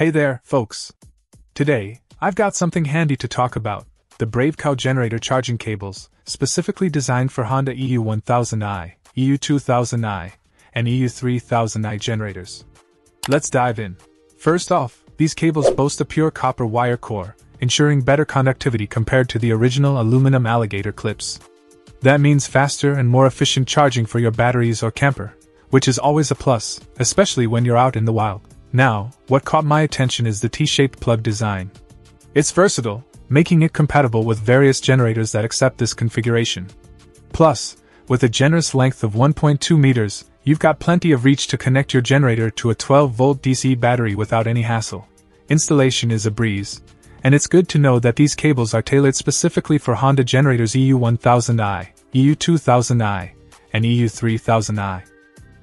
Hey there, folks. Today, I've got something handy to talk about the Brave Cow generator charging cables, specifically designed for Honda EU1000i, EU2000i, and EU3000i generators. Let's dive in. First off, these cables boast a pure copper wire core, ensuring better conductivity compared to the original aluminum alligator clips. That means faster and more efficient charging for your batteries or camper, which is always a plus, especially when you're out in the wild. Now, what caught my attention is the T-shaped plug design. It's versatile, making it compatible with various generators that accept this configuration. Plus, with a generous length of 1.2 meters, you've got plenty of reach to connect your generator to a 12 volt DC battery without any hassle. Installation is a breeze, and it's good to know that these cables are tailored specifically for Honda generators EU1000i, EU2000i, and EU3000i.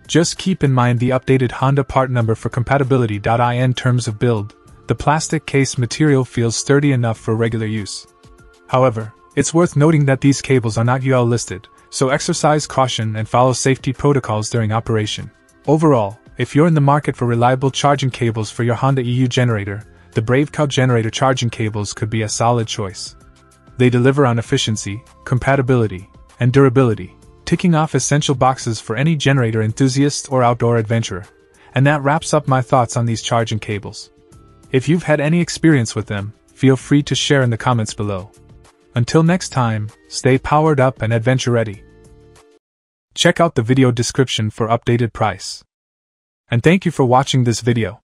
Just keep in mind the updated Honda part number for compatibility.in terms of build. The plastic case material feels sturdy enough for regular use. However, it's worth noting that these cables are not UL listed, so exercise caution and follow safety protocols during operation. Overall, if you're in the market for reliable charging cables for your Honda EU generator, the Brave Cow generator charging cables could be a solid choice. They deliver on efficiency, compatibility, and durability ticking off essential boxes for any generator enthusiast or outdoor adventurer. And that wraps up my thoughts on these charging cables. If you've had any experience with them, feel free to share in the comments below. Until next time, stay powered up and adventure ready. Check out the video description for updated price. And thank you for watching this video.